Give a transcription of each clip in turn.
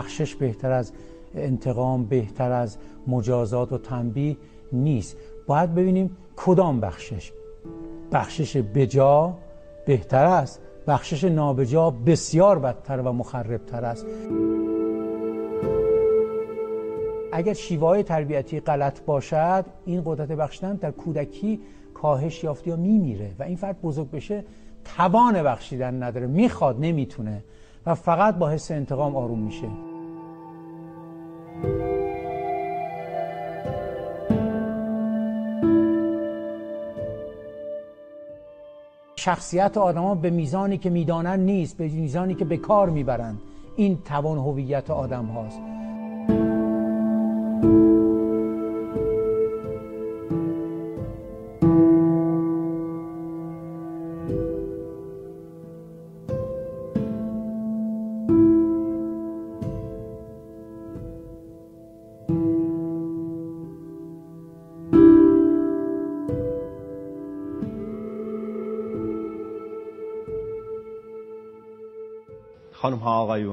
بخشش بهتر از انتقام بهتر از مجازات و تنبیه نیست. باید ببینیم کدام بخشش. بخشش بجا بهتر است. بخشش نابجا بسیار بدتر و مخربتر است. اگر شیوه تربیتی غلط باشد این قدرت بخشیدن در کودکی کاهش یافته یا میمیره و این فرد بزرگ بشه توان بخشیدن نداره. می‌خواد نمی‌تونه و فقط با حس انتقام آروم میشه. شخصیت آدما به میزانی که می‌دانن نیست به میزانی که به کار می‌برند. این توان هویت آدم هاست.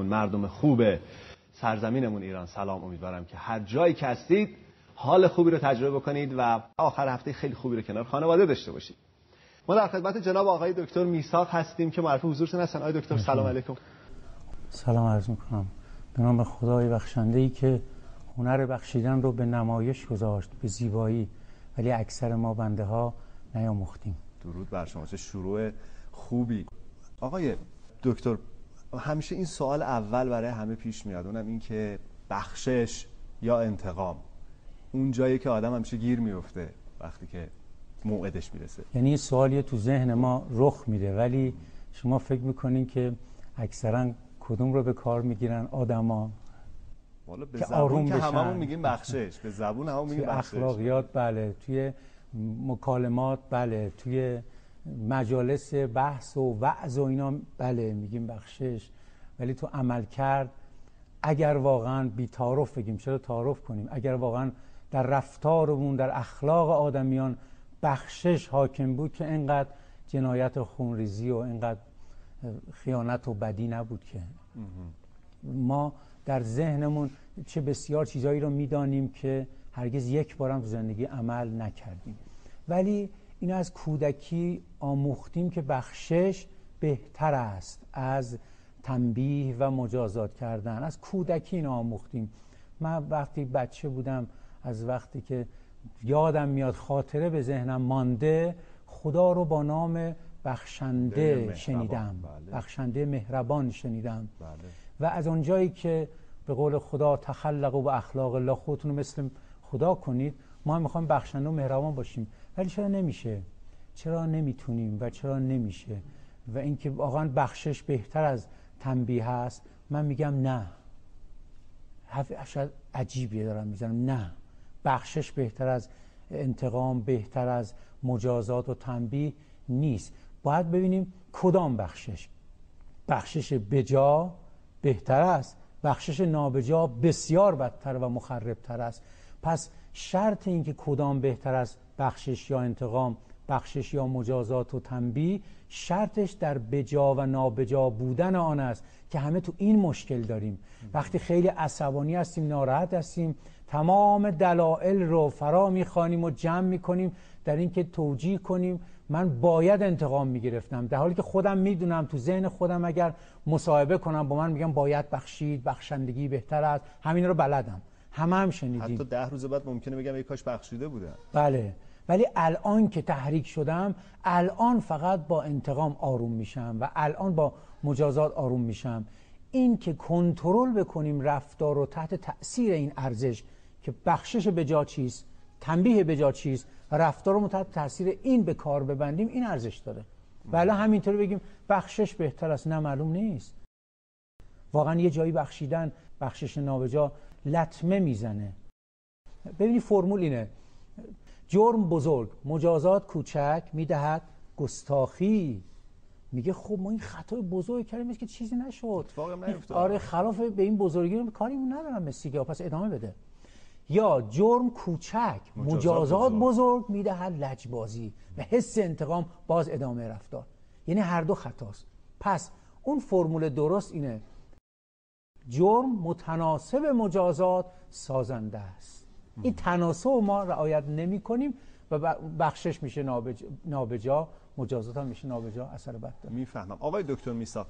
مردم خوب سرزمینمون ایران. سلام امیدوارم که هر جایی که هستید حال خوبی رو تجربه بکنید و آخر هفته خیلی خوبی رو کنار خانواده داشته باشید. ما در خدمت جناب آقای دکتر میساق هستیم که معرف حضورتون هستن. آقای دکتر سلام علیکم. سلام عرض می‌کنم. به نام خدای بخشنده ای که هنر بخشیدن رو به نمایش گذاشت به زیبایی. ولی اکثر ما بنده ها نیاموختیم. درود بر شما. چه شروع خوبی. آقای دکتر همیشه این سوال اول برای همه پیش میاد اونم این که بخشش یا انتقام. اون جایی که آدم همیشه گیر میفته وقتی که موعدش می‌رسه. یعنی این سوالی تو ذهن ما رخ میده ولی شما فکر می‌کنین که اکثرا کدوم رو به کار می‌گیرن آدما؟ والا به که زبون آروم که. هممون میگیم بخشش. به زبون هممون میگیم بخشش. اخلاقیات بله. توی مکالمات بله. توی مجالس بحث و وعظ و اینا. بله میگیم بخشش. ولی تو عمل کرد اگر واقعا بی تعارف بگیم. چرا تعارف کنیم؟ اگر واقعا در رفتارمون در اخلاق آدمیان بخشش حاکم بود که اینقدر جنایت خونریزی و اینقدر خیانت و بدی نبود که. ما در ذهنمون چه بسیار چیزایی رو می‌دانیم که هرگز یک بارم زندگی عمل نکردیم. ولی این از کودکی آموختیم که بخشش بهتر است از تنبیه و مجازات کردن. از کودکی این آموختیم. من وقتی بچه بودم از وقتی که یادم میاد خاطره به ذهنم مانده خدا رو با نام بخشنده شنیدم. بله. بخشنده مهربان شنیدم. بله. و از آنجایی که به قول خدا تخلق و اخلاق الله خودتون رو مثل خدا کنید. ما هم می‌خوایم بخشنده و مهربان باشیم. ولی چرا نمیشه؟ چرا نمی‌تونیم و چرا نمیشه؟ و اینکه واقعا بخشش بهتر از تنبیه هست من میگم نه. شاید عجیبیه دارم می‌زنم نه. بخشش بهتر از انتقام بهتر از مجازات و تنبیه نیست. باید ببینیم کدام بخشش. بخشش بجا بهتر است. بخشش نابجا بسیار بدتر و مخربتر است. پس شرط این که کدام بهتر است بخشش یا انتقام بخشش یا مجازات و تنبیه شرطش در بجا و نابجا بودن آن است که همه تو این مشکل داریم. وقتی خیلی عصبانی هستیم ناراحت هستیم تمام دلایل رو فرا می‌خوانیم و جمع می‌کنیم در اینکه توجیه کنیم من باید انتقام می‌گرفتم. در حالی که خودم می‌دونم تو ذهن خودم اگر مصاحبه کنم با من میگم باید بخشید بخشندگی بهتر است. همین رو بلدم. همه هم شنیدیم. حتی ده روز بعد ممکنه بگم ای کاش بخشیده بودم. بله. ولی الان که تحریک شدم الان فقط با انتقام آروم میشم و الان با مجازات آروم میشم. این که کنترل بکنیم رفتار رو تحت تاثیر این ارزش که بخشش به جا چیست تنبیه به جا چیست و رفتار رو تحت تاثیر این به کار ببندیم این ارزش داره. ولی همینطوری بگیم بخشش بهتر است نه معلوم نیست. واقعا یه جایی بخشیدن بخشش نابجا لطمه می‌زنه. ببینی فرمول اینه. جرم بزرگ. مجازات کوچک می‌دهد گستاخی. میگه خب ما این خطای بزرگ کردیم که چیزی نشد. آره خلاف به این بزرگی رو کاری ندارم مسیگا پس ادامه بده. یا جرم کوچک. مجازات مجازات بزرگ. بزرگ, می‌دهد لجبازی. و حس انتقام باز ادامه رفتار. یعنی هر دو خطاست. پس اون فرمول درست اینه. جرم متناسب مجازات سازنده است. این تناسب ما رعایت نمی کنیم و بخشش میشه نابجا مجازات هم میشه نابجا اثر بد داره. می‌فهمم. آقای دکتر میسا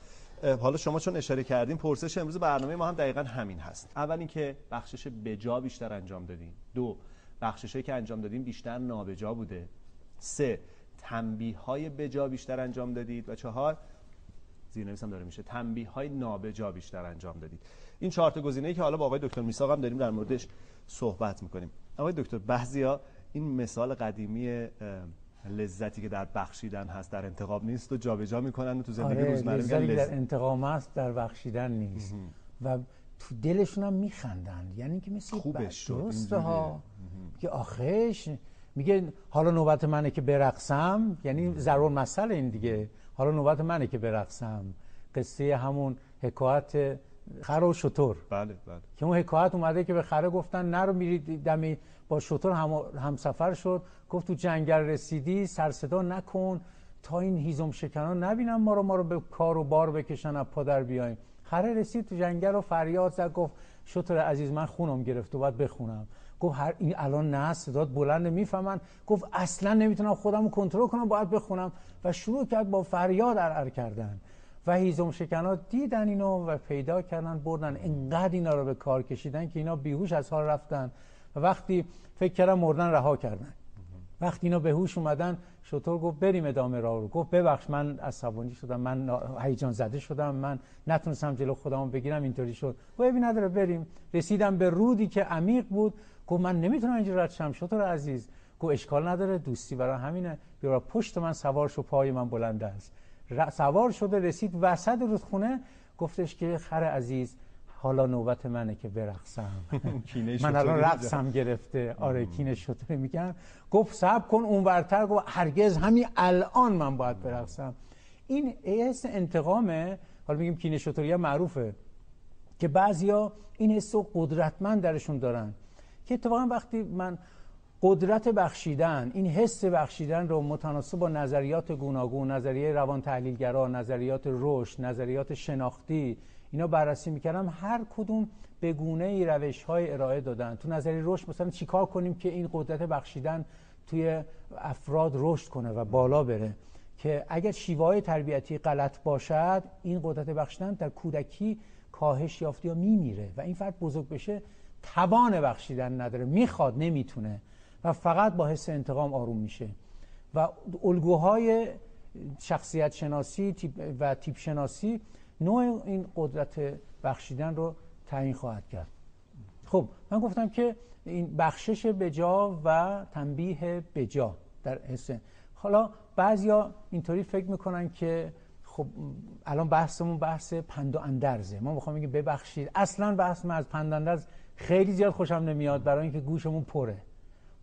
حالا شما چون اشاره کردیم پرسش امروز برنامه ما هم دقیقا همین هست. اول اینکه بخشش بجا بیشتر انجام دادیم دو بخششی که انجام دادیم بیشتر نابجا بوده. سه تنبیه های بجا بیشتر انجام دادید. و چهار زیرنویس هم داره میشه. تنبیه های نابجا بیشتر انجام دادید. این چهار تا گزینه‌ای که حالا با آقای دکتر میساق هم داریم در موردش صحبت می‌کنیم. آقای دکتر بعضیا این مثال قدیمی لذتی که در بخشیدن هست در انتقام نیست و جابجا می‌کنن و تو زندگی آره روزمره میگن لذت. در انتقام است در بخشیدن نیست. و تو دلشون هم میخندن یعنی که مثل خوبش ها که آخش میگه حالا نوبت منه که برقصم. یعنی ضرور مسئله این دیگه. حالا نوبت منه که برقصم قصه همون حکایت خر و شطور. بله بله. که اون حکایت اومده که به خره گفتن نرو میرید دمی با شطور هم همسفر شد. گفت تو جنگل رسیدی سر صدا نکن. تا این هیزم شکنان نبینم ما رو ما رو به کار و بار بکشن از پادر بیایم. خره رسید تو جنگل و فریاد زد گفت شطور عزیز من خونم گرفت و باید بخونم. گفت هر این الان نه صدات بلند می‌فهمن. گفت اصلا نمی‌تونم خودم رو کنترل کنم باید بخونم. و شروع کرد با فریاد ارعر کردن. و هیزم شکنا دیدن اینو و پیدا کردن بردن. انقدر اینا رو به کار کشیدن که اینا بیهوش از حال رفتن. و وقتی فکر کردن مردن رها کردن. وقتی اینا به هوش اومدن شطور گفت بریم ادامه راه رو. گفت ببخش من عصبانی شدم. من هیجان زده شدم. من نتونستم جلو خودمو بگیرم اینطوری شد. گفت ببین نداره بریم. رسیدم به رودی که عمیق بود. گفت من نمی‌تونم اینجا رد شم شطور عزیز. گفت اشکال نداره دوستی برای همینه. بیا پشت من سوار شو پای من بلند است. سوار شده رسید وسط رودخونه. گفتش که خر عزیز حالا نوبت منه که برقصم. من الان رقصم گرفته. آره کینه شطوری میگن گفت سب کن اون ورتر. گفت هرگز همین الان من باید برقصم. این حس انتقامه. حالا میگیم کینه شطوری معروفه که بعضیا این حس قدرتمند درشون دارن. که اتفاقا وقتی من قدرت بخشیدن این حس بخشیدن رو متناسب با نظریات گوناگون نظریه روان تحلیلگرا نظریات رشد نظریات شناختی اینا بررسی می‌کردم هر کدوم به گونه ای روش های ارائه دادن. تو نظریه رشد مثلا چیکار کنیم که این قدرت بخشیدن توی افراد رشد کنه و بالا بره؟ که اگر شیوه تربیتی غلط باشد این قدرت بخشیدن در کودکی کاهش یافته یا میمیره و این فرد بزرگ بشه توان بخشیدن نداره. می‌خواد نمی‌تونه. و فقط با حس انتقام آروم میشه. و الگوهای شخصیت شناسی و تیپ شناسی نوع این قدرت بخشیدن رو تعیین خواهد کرد. خب من گفتم که این بخشش بجا و تنبیه بجا در حس. حالا بعضیا اینطوری فکر می‌کنن که خب الان بحثمون بحث پند و اندرزه. ما می‌خوام بگیم ببخشید. اصلا بحث من از پند اندرز خیلی زیاد خوشم نمیاد برای اینکه گوشمون پره.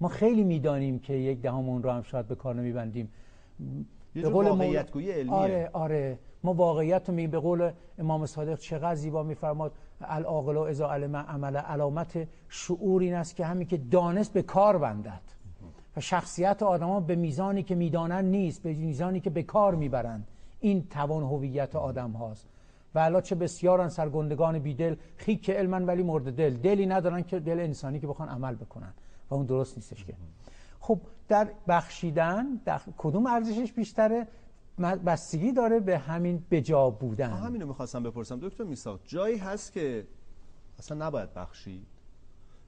ما خیلی می‌دانیم که یک دهمون رو هم شاید به کار نمیبندیم. به قول واقعیت گویی علمیه. آره آره. ما واقعیت رو میگیم. به قول امام صادق چقدر زیبا میفرماد العاقل و اذا علم عمل علامت شعور این است که همین که دانست به کار بندد. و شخصیت آدما به میزانی که می‌دانند نیست به میزانی که به کار می‌برند. این توان هویت آدم هاست. و الا چه بسیارن سرگندگان بیدل خیک علمن ولی مرد دل. دلی ندارن که دل انسانی که بخوان عمل بکنن. و اون درست نیستش که. خب در بخشیدن در کدوم ارزشش بیشتره؟ بستگی داره به همین بجا بودن. همینو می‌خواستم بپرسم. دکتر میساق جایی هست که اصلا نباید بخشید؟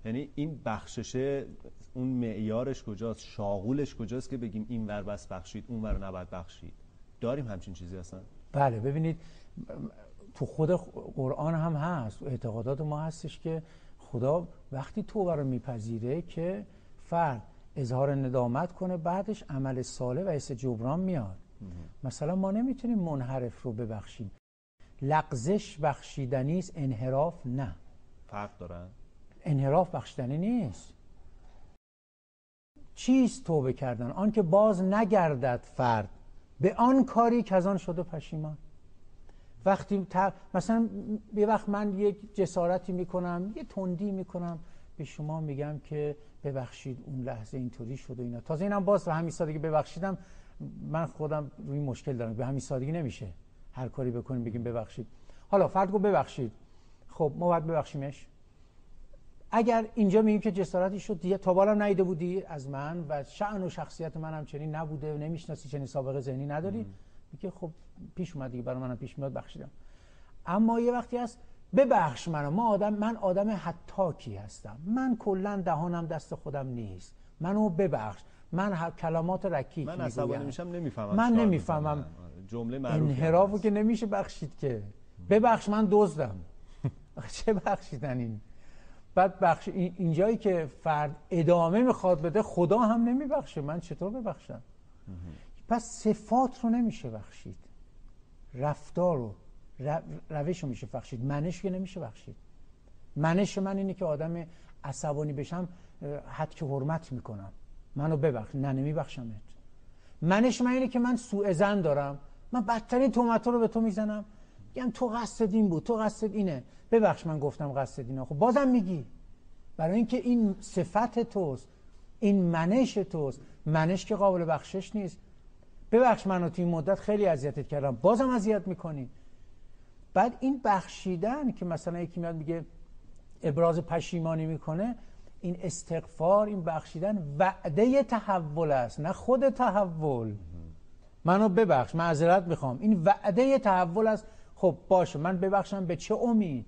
یعنی این بخششه اون معیارش کجاست؟ شاغولش کجاست که بگیم این ور بس بخشید اون ور نباید بخشید؟ داریم همچین چیزی اصلا؟ بله ببینید تو خود قرآن هم هست. اعتقادات ما هستش که خدا وقتی توبه رو میپذیره که فرد اظهار ندامت کنه بعدش عمل صالح و حس جبران میاد. مثلا ما نمی‌تونیم منحرف رو ببخشیم. لغزش بخشیدنی است انحراف نه. فرق دارن انحراف بخشیدنی نیست. چیست توبه کردن؟ آن که باز نگردد فرد به آن کاری که از آن شده پشیمان. وقتی مثلا یه وقت من یک جسارتی می‌کنم یه تندی می‌کنم به شما میگم که ببخشید اون لحظه اینطوری شد و اینا. تازه اینم باز به همین سادگی ببخشیدم. من خودم روی مشکل دارم. به همین سادگی نمیشه هر کاری بکنیم بگیم ببخشید. حالا فرد گفت ببخشید. خب ما باید ببخشیمش. اگر اینجا میگیم که جسارتی شد دیگه تا بالا نیده بودی از من و شأن و شخصیت من هم چنین نبوده نمی‌شناسی چنین سابقه ذهنی نداری. میگه خب پیش اومد دیگه برای منم پیش میاد بخشیدم. اما یه وقتی هست ببخش منو ما آدم من آدم حتاکی هستم. من کلا دهانم دست خودم نیست. منو ببخش. من کلمات رکیک من عصبانی میشم نمی‌فهمم من نمی‌فهمم. آره، جمله معروفی انحرافو که نمیشه بخشید که. ببخش من دزدم. چه بخشیدن این؟ بعد بخش اینجایی که فرد ادامه می‌خواد بده خدا هم نمیبخشه. من چطور ببخشم؟ پس صفات رو نمیشه بخشید. رفتار رو روش رو میشه بخشید. منش که نمیشه بخشید. منش من اینه که آدم عصبانی بشم حد که حرمت می‌کنم. منو ببخش نه نمیبخشمت. منش من اینه که من سوء زن دارم. من بدترین تومت رو به تو می‌زنم. میگم تو قصد این بود تو قصد اینه. ببخش من گفتم قصد اینه خب بازم میگی. برای اینکه این صفت توست این منش توست. منش که قابل بخشش نیست. ببخش منو تو این مدت خیلی اذیتت کردم. بازم اذیت می‌کنی. بعد این بخشیدن که مثلا یکی میاد میگه ابراز پشیمانی می‌کنه این استغفار این بخشیدن وعده تحول است نه خود تحول. منو ببخش معذرت می‌خوام. این وعده تحول است. خب باشه من ببخشم به چه امید؟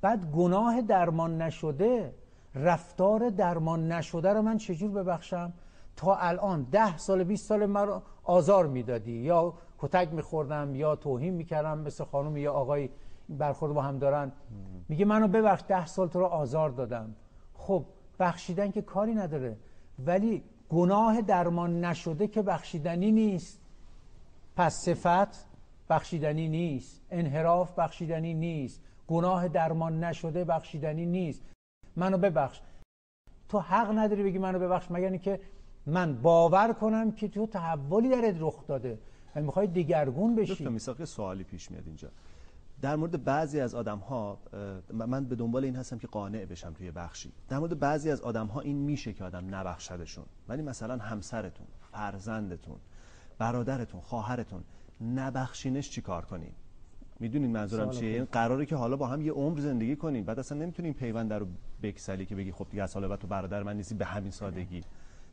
بعد گناه درمان نشده رفتار درمان نشده رو من چجور ببخشم؟ تا الان ده سال 20 سال من آزار می‌دادی یا کتک میخوردم یا توهین می‌کردم مثل خانم یا آقای برخورد با هم دارن. میگه منو ببخش ده سال تو رو آزار دادم. خب بخشیدن که کاری نداره. ولی گناه درمان نشده که بخشیدنی نیست. پس صفت بخشیدنی نیست. انحراف بخشیدنی نیست. گناه درمان نشده بخشیدنی نیست. منو ببخش. تو حق نداری بگی منو ببخش مگر که من باور کنم که تو تحولی درت رخ داده و می‌خوای دیگرگون بشی. دکتر میساق سوالی پیش میاد اینجا. در مورد بعضی از آدم ها من به دنبال این هستم که قانع بشم توی بخشی. در مورد بعضی از آدم ها این میشه که آدم نبخشدشون. ولی مثلا همسرتون فرزندتون برادرتون خواهرتون نبخشینش چی کار کنین؟ می‌دونین منظورم چیه؟ این قراره که حالا با هم یه عمر زندگی کنین. بعد اصلا نمی‌تونین پیوند رو بکسلی که بگی خب دیگه از حالا بعد تو برادر من نیستی به همین سادگی.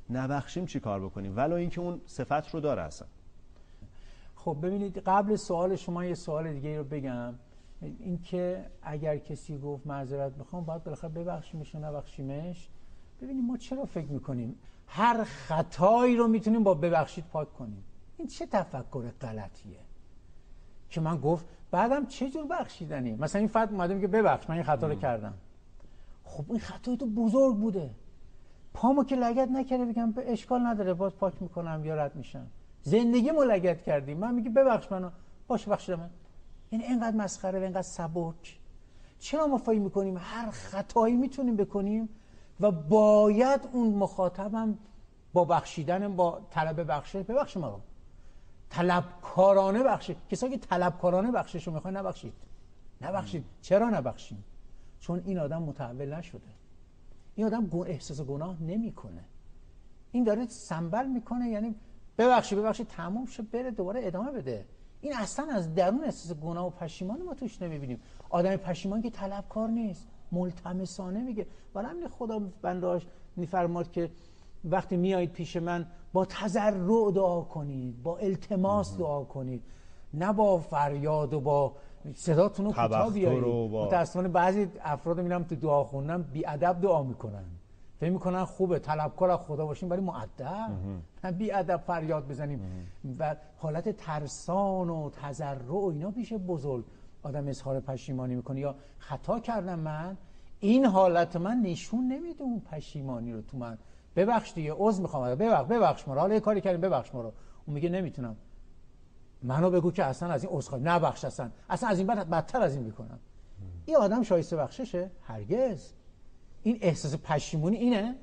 نبخشیم چی کار بکنیم؟ ولو اینکه اون صفت رو داره اصلا. خب ببینید قبل سوال شما یه سوال دیگه رو بگم. اینکه اگر کسی گفت معذرت بخوام باید بالاخره ببخشیمش و نبخشیمش. ببینید ما چرا فکر می‌کنیم؟ هر خطایی رو می‌تونیم با ببخشید پاک کنیم. این چه تفکر غلطیه؟ که من گفت بعدم چه جور بخشیدنی؟ مثلا این فرد اومده میگه ببخش من این خطا رو کردم. خب این خطای تو بزرگ بوده. پامو که لگت نکرده بگم اشکال نداره باز پاک می‌کنم یا رد میشم. زندگی لگت کردیم من میگه ببخش منو. باشه بخشیدم من. یعنی اینقدر مسخره و اینقدر سبک. چرا ما فکر می‌کنیم؟ هر خطایی می‌تونیم بکنیم و باید اون مخاطبم با بخشیدن با طلب بخشش ببخش ما طلبکارانه بخشید کسایی که طلبکارانه بخشش رو می‌خوای نبخشید. نبخشید. چرا نبخشید چون این آدم متحول نشده. این آدم احساس گناه نمی‌کنه. این داره سنبل می‌کنه یعنی ببخشید ببخشید تموم شد بره دوباره ادامه بده. این اصلا از درون احساس گناه و پشیمان ما توش نمی‌بینیم. آدم پشیمان که طلبکار نیست ملتمسانه میگه. ولی همین خدا بنداش میفرماد که وقتی میایید پیش من با تضرع دعا کنید با التماس دعا کنید. نه با فریاد و با صداتون رو کوتاه بیارید. با... متاسفانه بعضی افراد میرم تو دعا خوندم بی ادب دعا می‌کنن. فکر می‌کنن خوبه طلبکار از خدا باشیم ولی مؤدب. نه بی ادب فریاد بزنیم. و حالت ترسان و تضرع و اینا پیش بزرگ آدم اظهار پشیمانی می‌کنه. یا خطا کردم من این حالت من نشون نمیده اون پشیمانی رو تو من. ببخش دیگه عذر می‌خوام. ببخش ببخش ما حالا یه کاری کردیم ببخش ما رو. اون میگه نمی‌تونم. منو بگو که اصلا از این عذرخواهی نبخش اصلا. اصلا از این بعد بدتر از این می‌کنم. این آدم شایسته بخششه هرگز. این احساس پشیمونی اینه.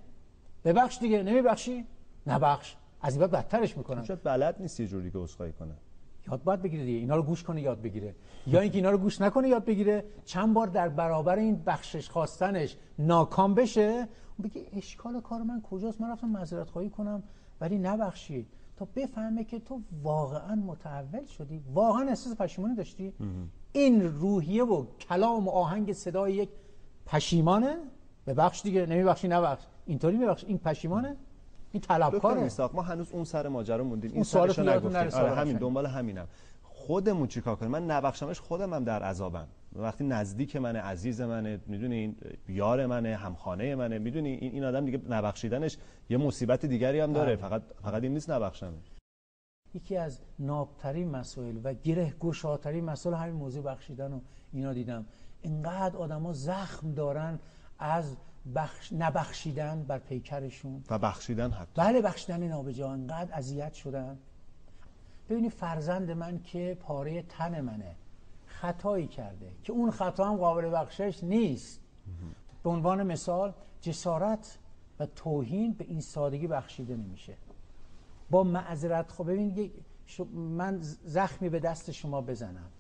ببخش دیگه نمیبخشی؟ نبخش. از این بعد بدترش می‌کنم. شاید بلد نیست یه جوری که عذرخواهی کنه. یاد باید بگیره دیگه. اینا رو گوش کنه یاد بگیره. یا اینکه اینا رو گوش نکنه یاد بگیره. چند بار در برابر این بخشش خواستنش ناکام بشه. بگه اشکال کار من کجاست؟ من رفتم معذرت خواهی کنم. ولی نبخشی. تا بفهمه که تو واقعا متحول شدی. واقعا احساس پشیمونی داشتی. این روحیه و کلام و آهنگ صدای یک پشیمانه. به بخش دیگه نمیبخشی نبخش. اینطوری میبخش این پشیمانه. این طلبکاره. ما هنوز اون سر ماجرا موندیم. این سوالشو نگفتیم. آره همین. دنبال همینم. خودمون چیکار کنیم؟ من نبخشمش خودم هم در عذابم. وقتی نزدیک منه عزیز منه می‌دونی این یار منه همخانه منه می‌دونی این این آدم دیگه نبخشیدنش یه مصیبت دیگری هم داره. بله. فقط فقط این نیست نبخشمش. یکی از نابترین مسائل و گره گشاترین مسائل همین موضوع بخشیدن و اینا دیدم. اینقدر آدما زخم دارن از بخش نبخشیدن بر پیکرشون. و بخشیدن حتی. بله بخشیدن نابجا. انقدر اذیت شدن. ببینید فرزند من که پاره تن منه خطایی کرده که اون خطا هم قابل بخشش نیست. به عنوان مثال جسارت و توهین به این سادگی بخشیده نمیشه. با معذرت خب ببین من زخمی به دست شما بزنم.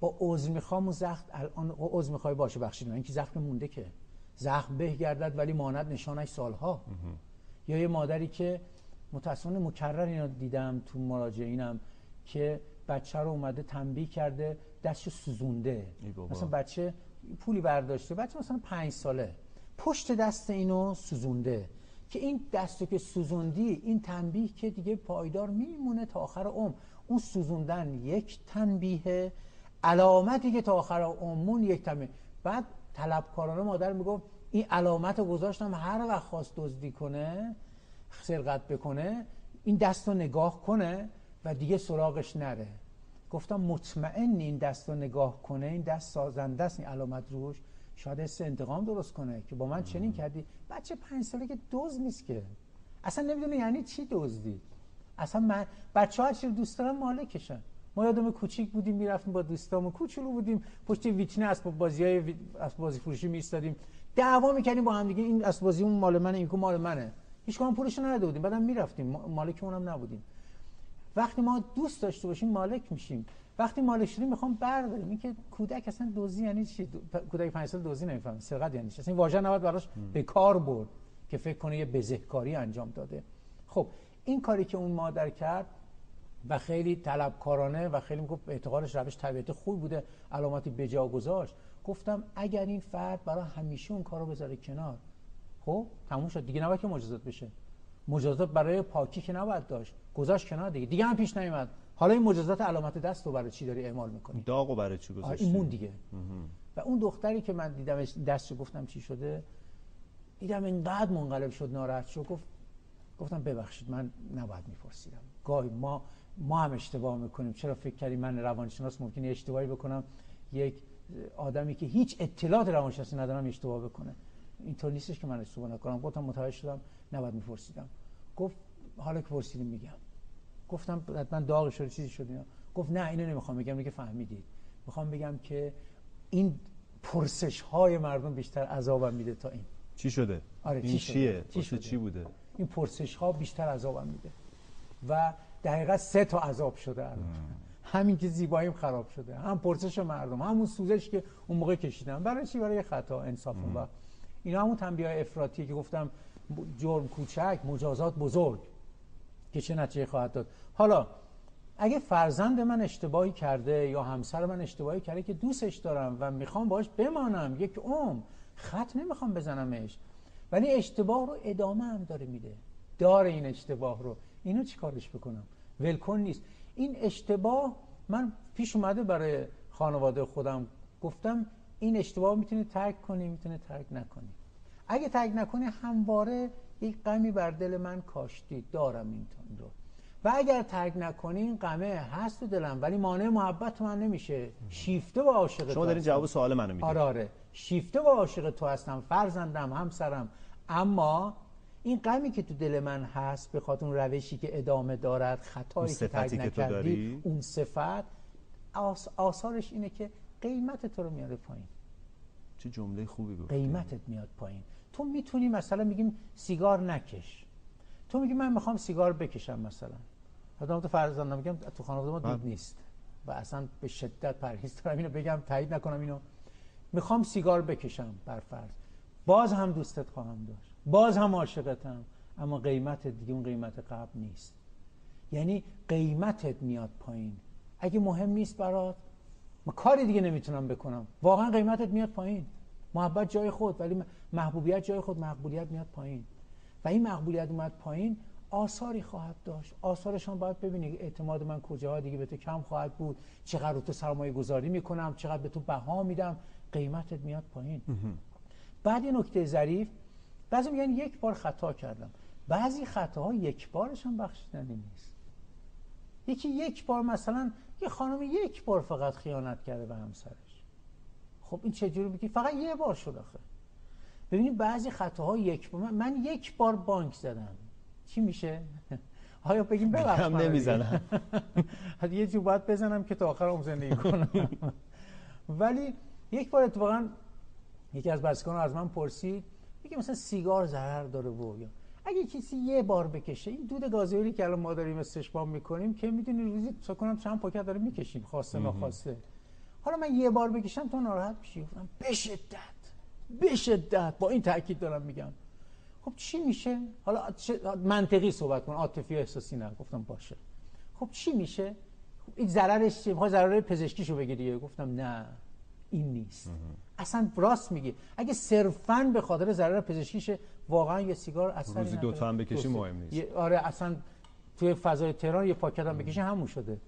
با عذر می‌خوام و زخم الان عذر می‌خوای باشه بخشید اینکه زخم مونده که. زخم به گردد ولی ماند نشانش سالها. یا یه مادری که متاسفانه مکرر اینا دیدم تو مراجعینم که بچه رو اومده تنبیه کرده دستشو سوزونده. مثلا بچه پولی برداشته بچه مثلا پنج ساله. پشت دست اینو سوزونده. که این دستو که سوزوندی این تنبیه که دیگه پایدار میمونه تا آخر عمر. اون سوزوندن یک تنبیه علامتی که تا آخر عمرمون یک تنبیه. بعد طلبکارانه مادر می‌گفت این علامت رو گذاشتم هر وقت خواست دزدی کنه سرقت بکنه این دست رو نگاه کنه و دیگه سراغش نره. گفتم مطمئن این دست رو نگاه کنه این دست سازنده است این علامت روش شاید حس انتقام درست کنه که با من چنین کردی. بچه پنج ساله که دوز نیست که. اصلا نمی‌دونه یعنی چی دزدی. اصلا من بچه ها چی دوست دارن مالکشن. ما یادم کوچیک بودیم می‌رفتیم با دوستامون. کوچولو بودیم. پشت ویترین اسباب بازی های اسباب بازی فروشی میستادیم دعوا می‌کنیم با هم دیگه این اسباب بازی اون مال منه این مال منه. هیچ پولش نداده بودیم. بعدم می‌رفتیم. مالک اونم نبودیم. وقتی ما دوست داشته باشیم مالک میشیم. وقتی مالک شدیم می‌خوام برداریم. این که کودک اصلا دوزی یعنی چی؟ کودک 5 سال دوزی نمی‌فهمه. سرقت یعنی چی؟ اصلا این واژه نباید براش به کار برد که فکر کنه یه بزهکاری انجام داده. خب این کاری که اون مادر کرد و خیلی طلبکارانه و خیلی می‌گفت اعتقادش روش طبیعت خوب بوده علامتی بجا گذاشت. گفتم اگر این فرد برای همیشه اون کارو بذاره کنار خب تموم شد. دیگه نباید که مجازات بشه. مجازات برای پاکی که نباید داشت. گذاشت کنار دیگه. دیگه هم پیش نمیاد حالا این مجازات علامت دست رو برای چی داری اعمال می‌کنی؟ داغو برای چی گذاشتی این مون دیگه. و اون دختری که من دیدمش دستشو گفتم چی شده دیدم اینقدر منقلب شد ناراحت شد. گفت گفتم ببخشید من نباید میپرسیدم. گاهی ما ما هم اشتباه می‌کنیم. چرا فکر کردیم من روانشناس ممکنه اشتباهی بکنم؟ یک آدمی که هیچ اطلاعات روانشناسی ندارم اشتباه بکنه. اینطور نیستش که من اشتباه نکنم گفتم متوجه شدم نباید میپرسیدم. گفت حالا که پرسیدیم میگم. گفتم حتما داغ شده چیزی شد گفت نه اینو نمی‌خوام بگم که فهمیدید. می‌خوام بگم که این پرسش های مردم بیشتر عذابم میده تا این. چی شده؟ آره این چی چیه؟ چی, شده؟ چی بوده؟ این پرسش ها بیشتر عذابم میده. و دقیقا سه تا عذاب شده الان. همین که زیباییم خراب شده. هم پرسش مردم همون سوزش که اون موقع کشیدم برای چی؟ برای خطا انصاف و اینا همون تنبیه افراطی که گفتم جرم کوچک مجازات بزرگ که چه نتیجه خواهد داد. حالا اگه فرزند من اشتباهی کرده یا همسر من اشتباهی کرده که دوستش دارم و می‌خوام باش بمانم یک عمر خط نمی‌خوام بزنمش. ولی اشتباه رو ادامه هم داره میده. داره این اشتباه رو. اینو چیکارش بکنم؟ ولکن نیست. این اشتباه من پیش اومده برای خانواده خودم گفتم این اشتباه می‌تونه ترک کنی می‌تونه ترک نکنی. اگه ترک نکنی همواره یک غمی بر دل من کاشتی. دارم این رو. و اگر ترک نکنی این غمه هست تو دلم ولی مانع محبت من نمیشه. شیفته با عاشق شما دارین جواب سوال منو می‌دید آره آره. شیفته با عاشق تو هستم. فرزندم همسرم. اما این غمی که تو دل من هست به خاطر اون روشی که ادامه دارد خطایی که ترک نکردی اون صفت آثارش اینه که قیمت تو رو میاره پایین. چه جمله خوبی گفتی. قیمتت میاد پایین. تو می‌تونی مثلا میگیم سیگار نکش. تو میگی من می‌خوام سیگار بکشم مثلا. آدم تو فرزندم میگم تو خانواده ما دود نیست. و اصلا به شدت پرهیز دارم. اینو بگم تایید نکنم اینو. می‌خوام سیگار بکشم بر فرض. باز هم دوستت خواهم داشت. باز هم عاشقتم. اما قیمت دیگه اون قیمت قبل نیست. یعنی قیمتت میاد پایین. اگه مهم نیست برات من کاری دیگه نمی‌تونم بکنم. واقعا قیمتت میاد پایین. محبت جای خود ولی محبوبیت جای خود مقبولیت میاد پایین. و این مقبولیت اومد پایین آثاری خواهد داشت. آثارشان باید ببینید اعتماد من کجاها. دیگه به تو کم خواهد بود. چقدر رو تو سرمایه گذاری می‌کنم. چقدر به تو بها میدم. قیمتت میاد پایین. بعد یه نکته ظریف. بعضی میگن یک بار خطا کردم. بعضی خطاها یک بارش هم بخشیدنی نیست. یکی یک بار مثلا یه خانم یک بار فقط خیانت کرده به همسرش. خب این چجوری بگی فقط یه بار شد آخه. ببینید بعضی خطاها یک بار من, یک بار بانک زدم. چی میشه؟ آیا بگیم ببخش هم نمی‌زنم. یه جو باید بزنم که تا آخر عمر زندگی کنم. ولی یک بار اتفاقا یکی از بچگان از من پرسید میگه مثلا سیگار ضرر داره و یا اگه کسی یه بار بکشه این دود گازوئیلی که الان ما داریم استشمام می‌کنیم که می‌دونی روزی فکر کنم چند پاکت داره می‌کشیم خواسته ناخواسته. حالا من یه بار بکشم تو ناراحت میشی. گفتم به شدت به شدت با این تاکید دارم میگم. خب چی میشه؟ حالا منطقی صحبت کن. عاطفی و احساسی نه گفتم باشه. خب چی میشه؟ خب این ضررش چیه؟ می‌خوای ضرر پزشکیشو بگی دیگه گفتم نه. این نیست. اصلا راست میگی. اگه صرفا به خاطر ضرر پزشکیشه واقعا یه سیگار اصلا روزی دو تا هم بکشی مهم نیست. آره اصلا توی فضای تهران یه پاکت هم بکشی همون شده.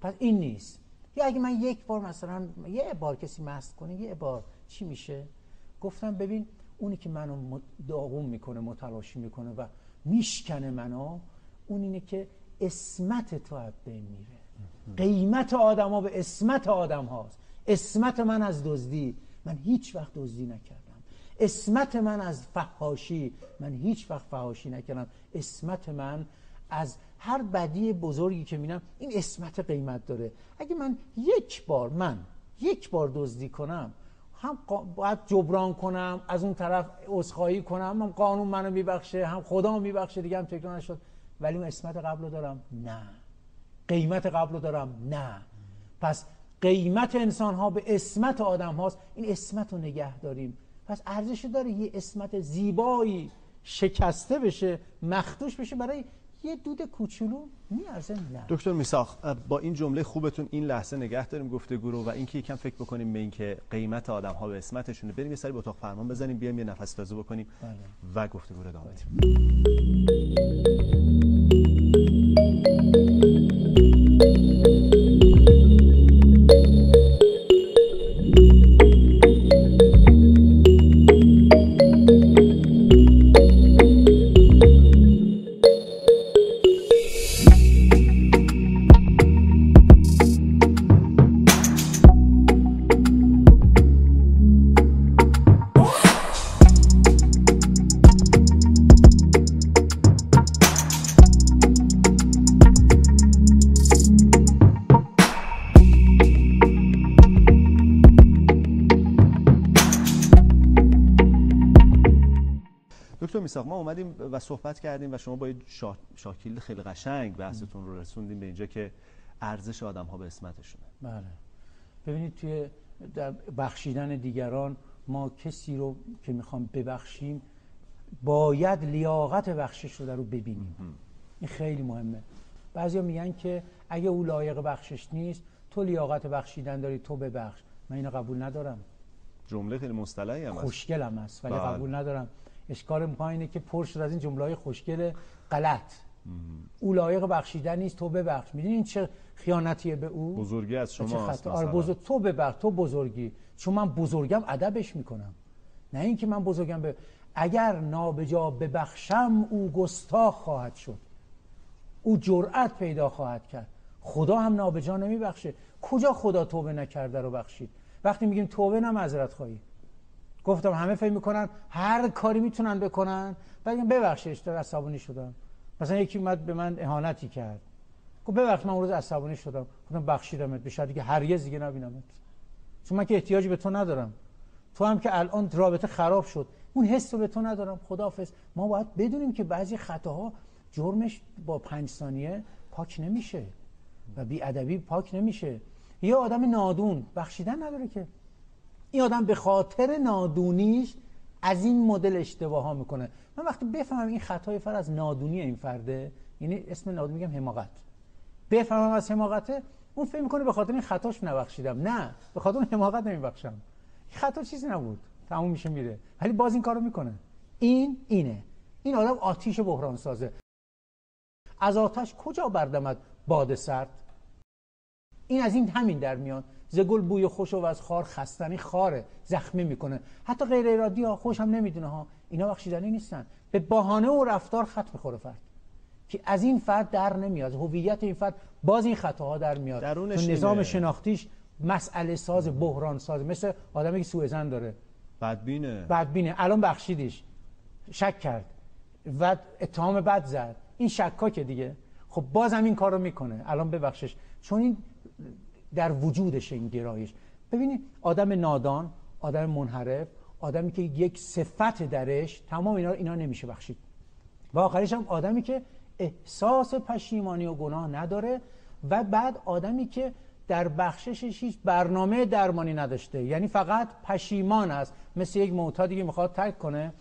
پس این نیست. یا اگه من یک بار مثلا یه بار کسی مست کنه یه بار. چی میشه؟ گفتم ببین اونی که منو داغون می‌کنه متلاشی می‌کنه و میشکنه منو اون اینه که اسمت تو از بین میره. قیمت آدما به اسمت آدم هاست. اسمت من از دزدی. من هیچ وقت دزدی نکردم. اسمت من از فحاشی. من هیچ وقت فحاشی نکردم. اسمت من از هر بدی بزرگی که می‌بینم این اسمت قیمت داره. اگه من یک بار من یک بار دزدی کنم هم باید جبران کنم از اون طرف عذرخواهی کنم هم قانون منو میبخشه هم خدا میبخشه دیگه هم تکرار نشد. ولی اون اسمت قبل دارم؟ نه. قیمت قبل دارم؟ نه. پس قیمت انسان ها به اسمت آدم هاست. این اسمت رو نگه داریم. پس ارزش داره یه اسمت زیبایی شکسته بشه مختوش بشه برای یه دود کوچولو میارزه نه. دکتر میساخ با این جمله خوبتون این لحظه نگه داریم گفته گروه و اینکه یکم فکر بکنیم به اینکه قیمت آدم ها به اسمتشونه بریم یه سری به اتاق فرمان بزنیم بیایم یه نفس تازه بکنیم بله. و گفته گروه ادامه ما صحبت کردیم و شما با شا... شاکیل خیلی قشنگ بحثتون رو رسوندیم به اینجا که ارزش آدم ها به اسمتشونه بله. ببینید توی در بخشیدن دیگران ما کسی رو که می‌خوام ببخشیم باید لیاقت بخشش رو در رو ببینیم. این خیلی مهمه. بعضیا میگن که اگه او لایق بخشش نیست تو لیاقت بخشیدن داری تو ببخش. من اینو قبول ندارم. جمله خیلی مصطلحی هم خوشگلم است ولی بله. قبول ندارم. اشکال ما اینه که پر شد از این جمله های خوشگل غلط. او لایق بخشیدن نیست تو ببخش. می‌دونی این چه خیانتیه به او؟ بزرگی از شما است آره بزرگ تو ببخش تو بزرگی. چون من بزرگم ادبش می‌کنم. نه اینکه من بزرگم به اگر نابجا ببخشم او گستاخ خواهد شد. او جرأت پیدا خواهد کرد. خدا هم نابجا نمیبخشه. کجا خدا توبه نکرده رو بخشید؟ وقتی میگیم توبه نه معذرت خواهی. گفتم همه فکر می‌کنن هر کاری می‌تونن بکنن. بعد ببخشید اشتباه عصبانی شدم. مثلا یکی اومد به من اهانتی کرد. گفت ببخش من اون روز عصبانی شدم. گفتم بخشیدمت به شرطی که هرگز دیگه نبینمت. چون من که احتیاجی به تو ندارم. تو هم که الان رابطه خراب شد اون حس رو به تو ندارم. خداحافظ ما باید بدونیم که بعضی خطاها جرمش با پنج ثانیه پاک نمیشه و بی ادبی پاک نمیشه. یه آدم نادون بخشیدن نداره که. این آدم به خاطر نادونیش از این مدل اشتباه ها می‌کنه. من وقتی بفهمم این خطای فرد از نادونی این فرده یعنی اسم نادونی میگم حماقت. بفهمم از حماقته اون فکر می‌کنه به خاطر این خطاش نبخشیدم. نه به خاطر اون حماقت نمیبخشم. خطا چیزی نبود. تموم میشه میره. ولی باز این کارو می‌کنه. این اینه. این آدم آتیش بحران سازه. از آتش کجا بردمد باد سرد؟ این از این همین در میاد ز گل بوی خوش و از خار خستنی خاره زخمی می‌کنه. حتی غیر ارادی ها خوش هم نمی‌دونه ها. اینا بخشیدنی نیستن. به بهانه و رفتار خط می‌خوره فرد. که از این فرد در نمیاد. هویت این فرد باز این خطاها در میاد. درونش تو نظام اینه. شناختیش مسئله ساز بحران ساز مثل آدمی که سوء زن داره. بدبینه. بدبینه. الان بخشیدیش. شک کرد. و اتهام بد زد. این شکاکه دیگه. خب بازم این کارو می‌کنه. الان ببخشش. چون این در وجودش این گرایش. ببینید آدم نادان آدم منحرف آدمی که یک صفت درش تمام اینا اینا نمیشه بخشید. و آخرش هم آدمی که احساس پشیمانی و گناه نداره و بعد آدمی که در بخششش هیچ برنامه درمانی نداشته. یعنی فقط پشیمان است. مثل یک معتادی که می‌خواد ترک کنه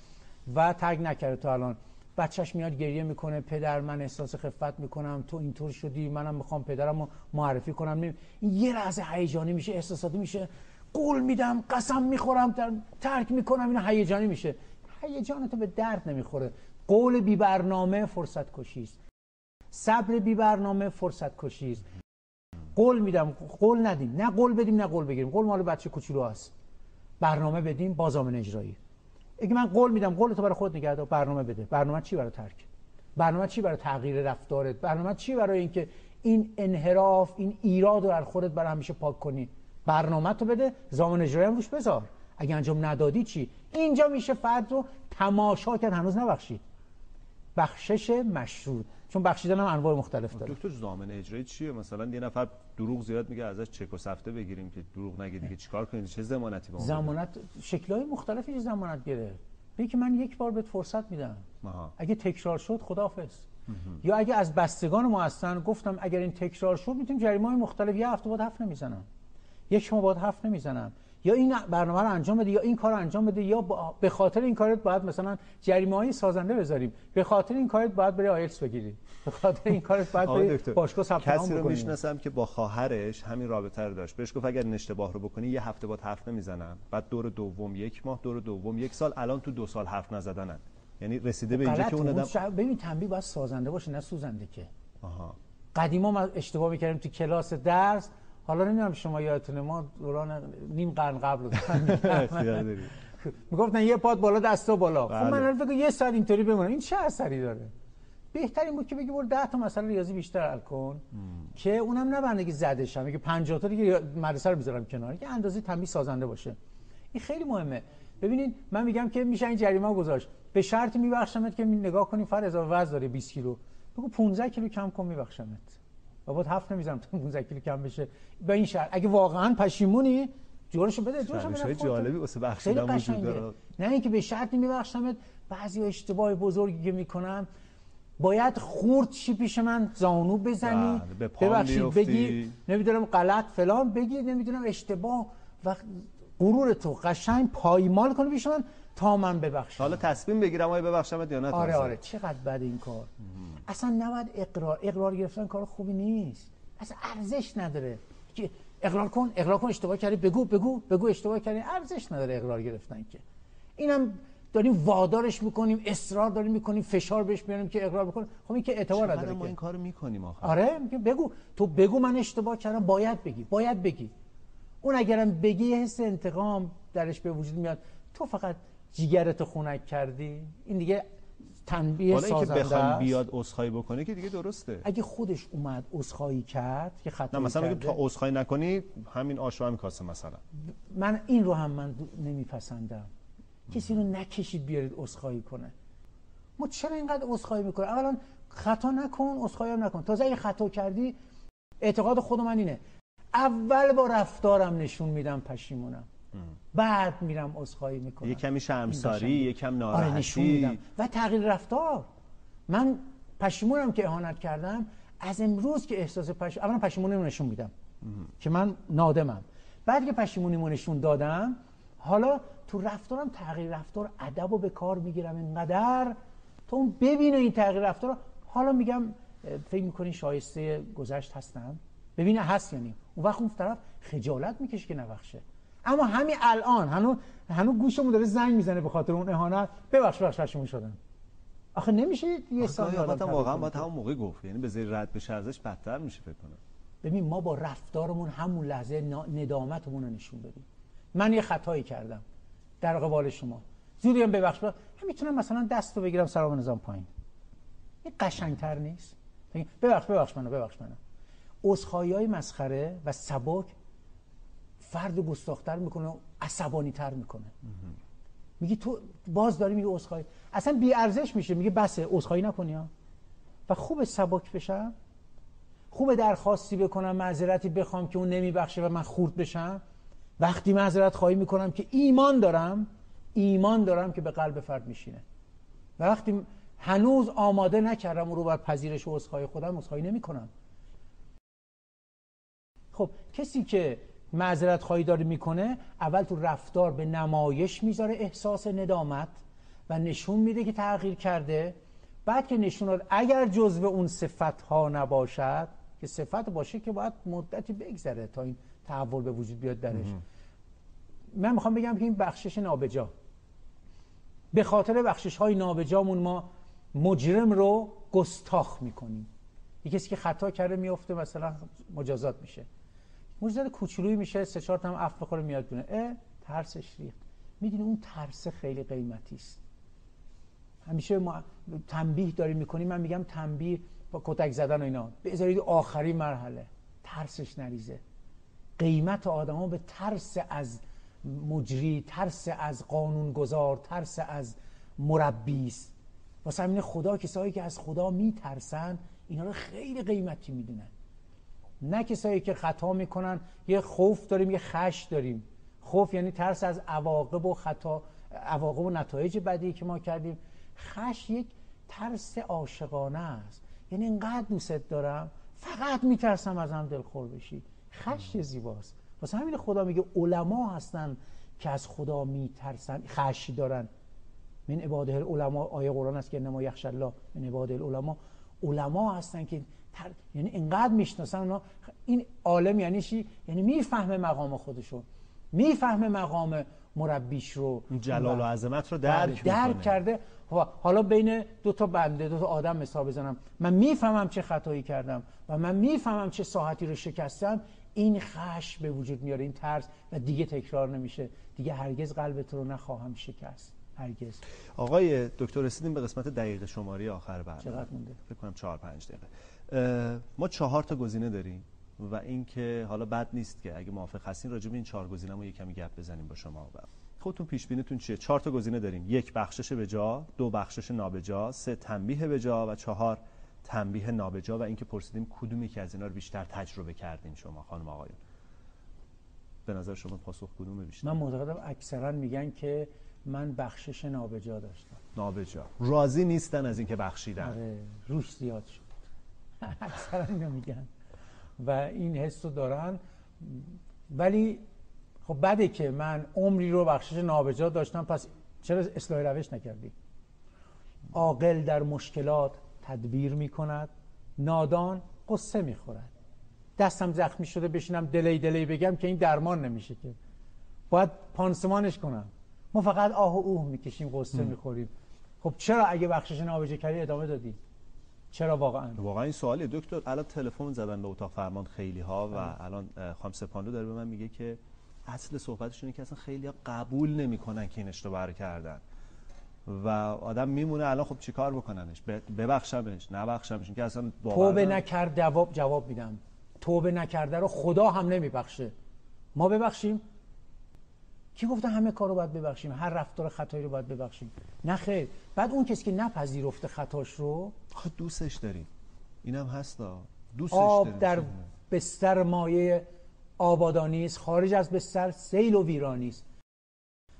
و ترک نکرده تا الان. بچهش میاد گریه می‌کنه پدر من احساس خفت می‌کنم تو اینطور شدی منم می‌خوام پدرم رو معرفی کنم. این یه لحظه هیجانی میشه احساساتی میشه. قول میدم قسم می‌خورم تر- ترک می‌کنم اینا هیجانی میشه. هیجان تو به درد نمی‌خوره. قول بی برنامه فرصت کشی است صبر بی برنامه فرصت کشی است قول میدم قول ندیم. نه قول بدیم نه قول بگیریم. قول مال بچه کوچولو هست. برنامه بدیم بازامن اجرایی. اگه من قول میدم قول تو برای خود نگه دار برنامه بده. برنامه چی برای ترک؟ برنامه چی برای تغییر رفتارت؟ برنامه چی برای اینکه این انحراف این ایراد رو در خودت برای همیشه پاک کنی؟ برنامه تو بده زمان اجرایی هم روش بذار. اگه انجام ندادی چی؟ اینجا میشه فرد رو تماشا کرد هنوز نبخشید. بخشش مشروط. چون بخشیدن هم انواع مختلف داره. دکتر زامن اجرایی چیه؟ مثلا یه نفر دروغ زیاد میگه ازش چک و سفته بگیریم که دروغ نگه دیگه چیکار کنید چه ضمانتی به؟ زمانت شکلهای مختلفی زمانت گرفت بگی که من یک بار بهت فرصت میدم. آها. اگه تکرار شد خداحافظ. یا اگه از بستگان ما هستن گفتم اگر این تکرار شد می‌تونیم جریمه های مختلف یه هفته بعد حرف نمی‌زنم یک ماه بعد حرف نمی‌زنم. یا این برنامه رو انجام بده یا این کار رو انجام بده یا با- به خاطر این کارت باید مثلا جریمه های سازنده بذاریم. به خاطر این کارت باید بری آیلتس بگیری. به خاطر این کارت باید بری باشگاه ثبت نام کسی رو. می‌شناسم که با خواهرش همین رابطه رو داشت. بهش گفت اگر این اشتباه رو بکنی یه هفته بعد حرف نمی‌زنم. بعد دور دوم یک ماه دور دوم یک سال الان تو دو سال حرف نزدنن. یعنی رسیده به اینجا غلط. که اون آدم شب- ببین تنبیه باید سازنده باشه نه سوزنده که. آها. قدیما ما اشتباه می‌کردیم تو کلاس درس حالا نمی‌دونم شما یادتونه ما دوران نیم قرن قبل. می‌گفتن یه پاد بالا دستا بالا. خب بله. من الان فکر یه ساعت اینطوری بمونم این چه اثری داره؟ بهترین بود که بگی برو 10 تا مسئله ریاضی بیشتر حل کن که اونم نه برنده که شم میگه 50 تا دیگه مدرسه رو می‌ذارم کنار. که اندازه تمیز سازنده باشه. این خیلی مهمه. ببینید من میگم که میشه این جریمه گذاشت. به شرطی میبخشمت که نگاه کنی فر اضافه وزن داره 20 کیلو. بگو 15 کیلو کم کن میبخشمت. بابا هفت نمی‌ذارم تا 15 کیلو کم بشه با این شرط اگه واقعا پشیمونی جورشو بده جورشو بده. جالبی واسه بخشیدن وجود داره نه اینکه به شرطی میبخشمت بعضی اشتباه بزرگی که می‌کنن باید خورد چی پیش من زانو بزنی بله، ببخشید. بگی نمی‌دونم غلط فلان بگی نمی‌دونم اشتباه و غرور تو قشنگ پایمال کنی پیش من تا من ببخشم. حالا تصمیم بگیرم آیا ببخشمت یا نه آره؟ آره چقدر بد این کار. اصلا نباید اقرار اقرار گرفتن کار خوبی نیست. اصلا ارزش نداره. که اقرار کن اقرار کن اشتباه کردی بگو بگو بگو اشتباه کردی. ارزش نداره اقرار گرفتن که. اینم داریم وادارش می‌کنیم اصرار داریم می‌کنیم فشار بهش میاریم که اقرار بکنه خب این که اعتبار نداره ما این کارو می‌کنیم آخر. آره میگه بگو. تو بگو من اشتباه کردم باید بگی باید بگی. اون اگرم بگی حس انتقام درش به وجود میاد تو فقط جیگرتو خنک کردی؟ این دیگه تنبیه حالا اینکه است. بیاد عذرخواهی بکنه که دیگه درسته. اگه خودش اومد عذرخواهی کرد که خطا نه مثلا کرده تا عذرخواهی نکنی همین آش رو همین کاسه مثلا. من این رو هم من نمیپسندم. کسی رو نکشید بیارید عذرخواهی کنه. ما چرا اینقدر عذرخواهی می‌کنه اولا خطا نکن عذرخواهی هم نکن. تازه اگه خطا کردی اعتقاد خود من اینه. اول با رفتارم نشون میدم پشیمونم. بعد میرم عذرخواهی می‌کنم. یه کمی شرمساری یه کم آره نشون میدم. ناراحتی و تغییر رفتار. من پشیمونم که اهانت کردم از امروز که احساس پش اولا پشیمونی نشون میدم. که من نادمم. بعد که پشیمونیمو نشون دادم حالا تو رفتارم تغییر رفتار ادب رو به کار می‌گیرم. اینقدر تا اون ببینه این تغییر رفتار حالا میگم فکر می‌کنی شایسته گذشت هستم؟ ببینه هست یعنی اون وقت اون طرف خجالت می‌کشه که نبخشه. اما همین الان هنوز هنوز گوشمون داره زنگ می‌زنه به خاطر اون اهانت. ببخش بخش شدن آخه نمیشه یه سال واقعا باید همون موقع گفت. یعنی به زیر رد بشه ازش بدتر میشه فکر کنم. ببین ما با رفتارمون همون لحظه ندامتمون رو نشون بدیم. من یه خطایی کردم در قبال شما. زودی هم ببخش من می‌تونم مثلا دست رو بگیرم سلام نظام پایین. این قشنگتر نیست. ببخش ببخش منو ببخش منو. عذرخواهی های مسخره و سبک فرد گستاختر می‌کنه و عصبانی تر می‌کنه. میگی تو باز داری میگه عذرخواهی. اصلا بی ارزش میشه. میگه بسه عذرخواهی نکنی ها. و خوب سبک بشم. خوب درخواستی بکنم معذرتی بخوام که اون نمیبخشه و من خورد بشم. وقتی معذرت خواهی می‌کنم که ایمان دارم ایمان دارم که به قلب فرد میشینه. و وقتی هنوز آماده نکردم رو بر پذیرش و خودم عذرخواهی نمی‌کنم. خب کسی که معذرت خواهی داره می‌کنه اول تو رفتار به نمایش می‌ذاره احساس ندامت و نشون میده که تغییر کرده. بعد که نشون داد اگر جزو اون صفت ها نباشد که صفت باشه که باید مدتی بگذره تا این تحول به وجود بیاد درش. من می‌خوام بگم که این بخشش نابجا. به خاطر بخشش های نابجامون ما مجرم رو گستاخ می‌کنیم. یه کسی که خطا کرده میفته مثلا مجازات میشه. مجازات کوچولویی میشه سه چهار تا هم اف بخوره میاد بونه اه ترسش ریخت. می‌دونی اون ترس خیلی قیمتی است. همیشه ما تنبیه داریم می‌کنیم. من میگم تنبیه با کتک زدن و اینا. بذارید آخری مرحله. ترسش نریزه. قیمت آدما به ترس از مجری ترس از قانونگذار ترس از مربی است. واسه همین خدا کسایی که از خدا میترسن اینا رو خیلی قیمتی می‌دونن. نه کسایی که خطا می‌کنن یه خوف داریم یه خش داریم. خوف یعنی ترس از عواقب و خطا عواقب و نتایج بدی که ما کردیم. خش یک ترس عاشقانه است. یعنی اینقدر دوست دارم فقط میترسم از هم دلخور بشی. خش زیباست. واسه همین خدا میگه علما هستن که از خدا میترسن خشی دارن. من عباده العلماء آیه قرآن است که نما یخش الله من عباده العلماء. علما هستن که تر... یعنی اینقدر می‌شناسن اونا. این عالم یعنی چی؟ یعنی می‌فهمه مقام خودشو. می‌فهمه مقام مربیش رو. جلال و عظمت رو درک درک کرده. حالا بین دو تا بنده دو تا آدم مثال بزنم. من می‌فهمم چه خطایی کردم و من می‌فهمم چه ساحتی رو شکستم. این خش به وجود میاره این ترس و دیگه تکرار نمیشه. دیگه هرگز قلبت رو نخواهم شکست. هرگز. آقای دکتر رسیدیم به قسمت دقیقه شماری آخر برنامه. چقدر مونده؟ فکر کنم 4 5 دقیقه. ما چهار تا گزینه داریم و اینکه حالا بد نیست که اگه موافق هستین راجع به این چهار گزینه‌مو یه کمی گپ بزنیم با شما خودتون پیش بینیتون چیه؟ چهار تا گزینه داریم. یک بخشش به جا دو بخشش نابجا سه تنبیه به جا و چهار تنبیه نابجا و اینکه پرسیدیم کدومی که از اینا رو بیشتر تجربه کردین شما خانم آقایون. به نظر شما پاسخ کدومه بیشتر؟ من معتقدم اکثرا میگن که من بخشش نابجا داشتم. نابجا. راضی نیستن از اینکه بخشیدن. آره روش زیاد شد. اکثرا اینو میگن. و این حس رو دارن. ولی خب بده که من عمری رو بخشش نابجا داشتم پس چرا اصلاح روش نکردی؟ عاقل در مشکلات تدبیر می‌کند نادان قصه می‌خورد. دستم زخمی شده بشینم دلی دلی بگم که این درمان نمیشه که. باید پانسمانش کنم. ما فقط آه و اوه می‌کشیم قصه می‌خوریم. خب چرا اگه بخشش نابجا کردی ادامه دادی؟ چرا واقعا؟ واقعا این سوالی دکتر الان تلفن زدن به اتاق فرمان خیلی ها و بله. الان خانم سپاندو داره به من میگه که اصل صحبتشون اینه که اصلا خیلی ها قبول نمی‌کنن که این اشتباه کردن. و آدم میمونه الان خب چیکار بکننش؟ ببخشمش نبخشمش. که اصلا توبه نکرد جواب جواب میدم. توبه نکرده رو خدا هم نمیبخشه. ما ببخشیم کی گفته همه کار رو باید ببخشیم؟ هر رفتار خطایی رو باید ببخشیم. نه خیر. بعد اون کسی که نپذیرفته خطاش رو دوستش داریم. اینم هستا دوستش آب در بستر مایه آبادانی است خارج از بستر سیل و ویرانی است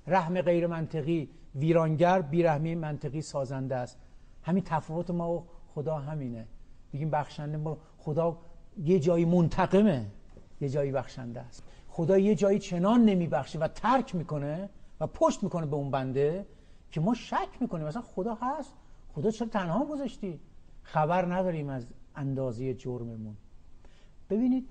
رحم غیر منطقی ویرانگر بیرحمی منطقی سازنده است. همین تفاوت ما و خدا همینه. بگیم بخشنده ما خدا یه جایی منتقمه یه جایی بخشنده است. خدا یه جایی چنان نمیبخشه و ترک می‌کنه و پشت می‌کنه به اون بنده که ما شک می‌کنیم. مثلا خدا هست؟ خدا چرا تنها گذاشتی؟ خبر نداریم از اندازه جرممون. ببینید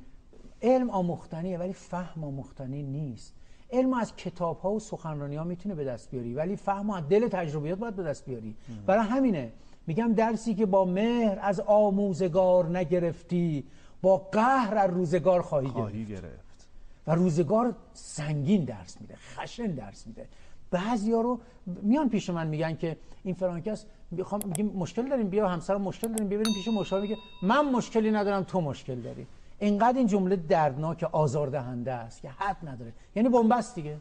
علم آموختنیه ولی فهم آموختنی نیست. علم از کتاب ها و سخنرانی ها می‌تونه به دست بیاری ولی فهم از دل تجربیات باید به دست بیاری. برای همینه میگم درسی که با مهر از آموزگار نگرفتی با قهر از روزگار خواهی, خواهی گرفت. و روزگار سنگین درس میده خشن درس میده. بعضی ها رو میان پیش من میگن که این فرانکس می‌خوام میگیم مشکل داریم بیا همسر مشکل داریم ببریم پیش مشاور میگه من مشکلی ندارم تو مشکل داری. اینقدر این جمله دردناک آزاردهنده است که حد نداره. یعنی بنبست دیگه.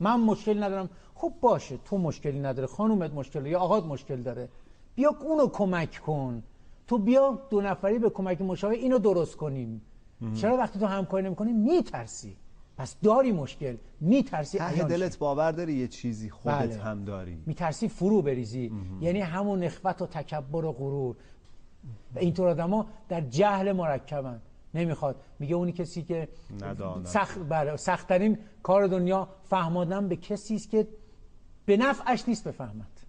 من مشکلی ندارم. خب باشه تو مشکلی نداره خانومت مشکل یا آقات مشکل داره. بیا اونو کمک کن. تو بیا دو نفری به کمک مشاور اینو درست کنیم. چرا وقتی تو همکاری نمی‌کنی؟ میترسی. پس داری مشکل میترسی ته دلت باور داری یه چیزی خودت بله. هم داری؟ میترسی فرو بریزی. یعنی همون نخوت و تکبر و غرور. و اینطور آدما در جهل مرکبن. نمی‌خواد. میگه اونی کسی که سخت بله سختترین کار دنیا فهمادن به کسی است که به نفعش نیست بفهمد.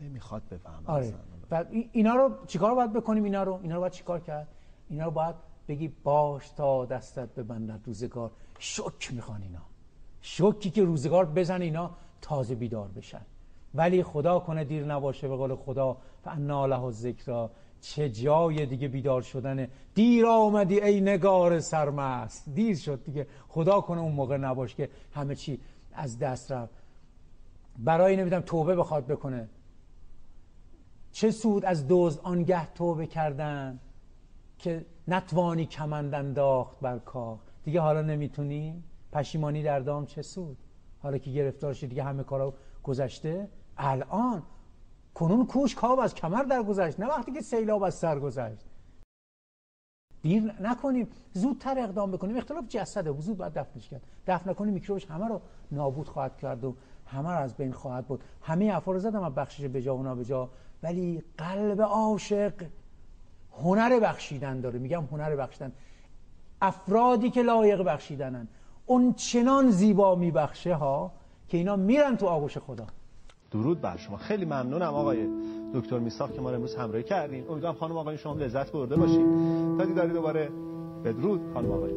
نمی‌خواد بفهمد آره. و اینا رو چیکار باید بکنیم اینا رو؟ اینا رو باید چیکار کرد؟ اینا رو باید بگی باش تا دستت ببندد روزگار. شک می‌خوان اینا. شکی که روزگار بزن اینا تازه بیدار بشن. ولی خدا کنه دیر نباشه به قول خدا فانا له ذکر چه جای دیگه بیدار شدنه دیر آمدی ای نگار سرمست. دیر شد دیگه. خدا کنه اون موقع نباش که همه چی از دست رفت. برای نمی‌دونم توبه بخواد بکنه. چه سود از دوز آنگه توبه کردن که نتوانی کمند انداخت بر کاخ. دیگه حالا نمی‌تونی؟ پشیمانی در دام چه سود؟ حالا که گرفتار شدی دیگه همه کارا گذشته الان کنون کوش کاب از کمر در گذشت نه وقتی که سیلاب از سر گذشت. دیر نکنیم زودتر اقدام بکنیم. اختلاف جسده زود باید دفنش کرد. دفن نکنیم میکروبش همه رو نابود خواهد کرد و همه رو از بین خواهد بود همه رو زدم از بخشش به جا و جا ولی قلب عاشق هنر بخشیدن داره. میگم هنر بخشیدن. افرادی که لایق بخشیدنن. اون چنان زیبا میبخشه ها که اینا میرن تو آغوش خدا. درود بر شما. خیلی ممنونم آقای دکتر میساق که ما رو امروز همراهی کردین. امیدوارم خانم آقای شما لذت برده باشید تا دیداری دوباره. بدرود خانم آقای.